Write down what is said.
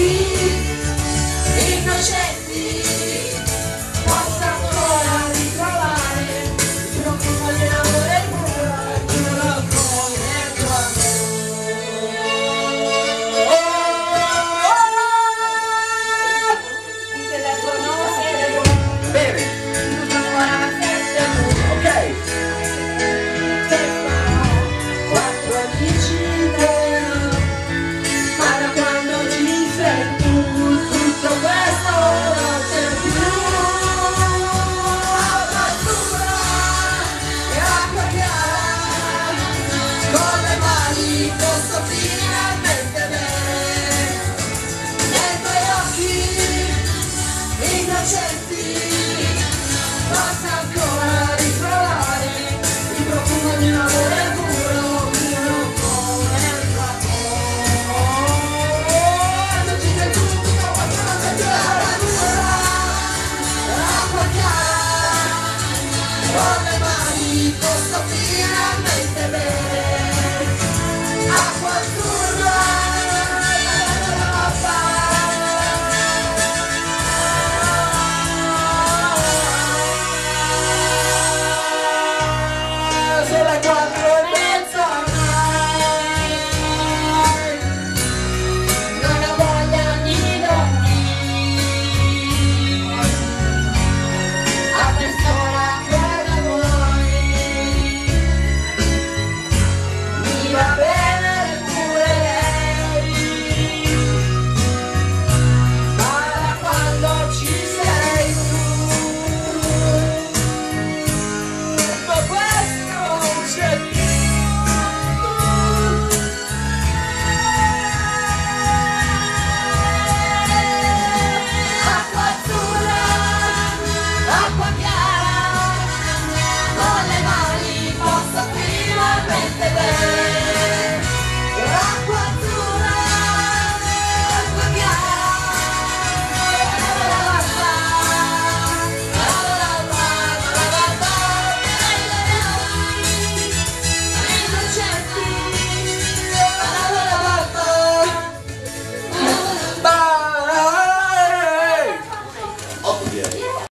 free. innocenti basta ancora ritrovare il profumo di un amore puro puro come il vapore uccide tutto quanto non c'è più la radura l'acqua chiara con le mani posso finalmente bere.